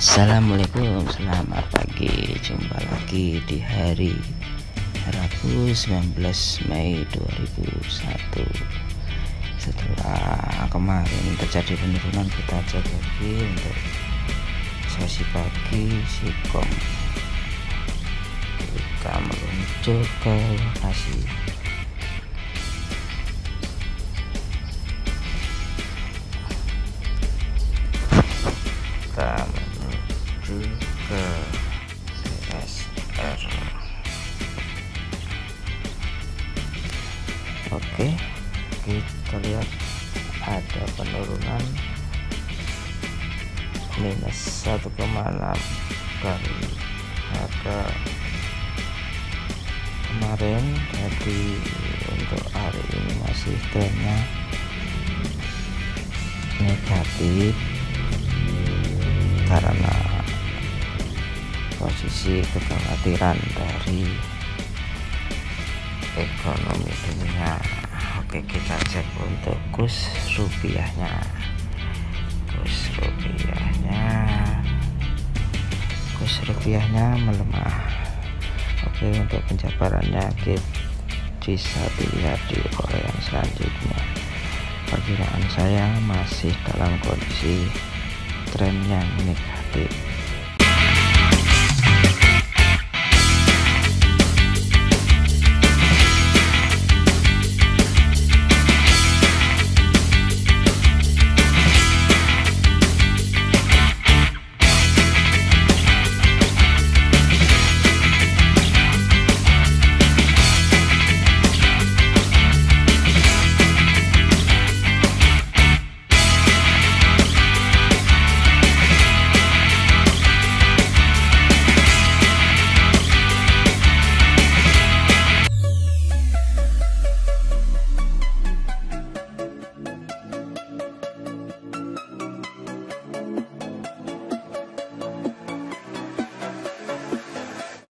Assalamualaikum selamat pagi. Jumpa lagi di hari Rabu 19 Mei 2001 setelah kemarin terjadi penurunan kita cek lagi untuk sesi pagi. Sikom kita meluncur ke lokasi oke kita lihat ada penurunan minus 1,6 dari harga kemarin jadi untuk hari ini masih trennya negatif karena posisi kekhawatiran dari ekonomi dunia. Oke kita cek untuk kurs rupiahnya. Kurs rupiahnya. Kurs rupiahnya melemah. Oke untuk penjabarannya kita bisa dilihat di yang selanjutnya. Perkiraan saya masih dalam kondisi tren yang negatif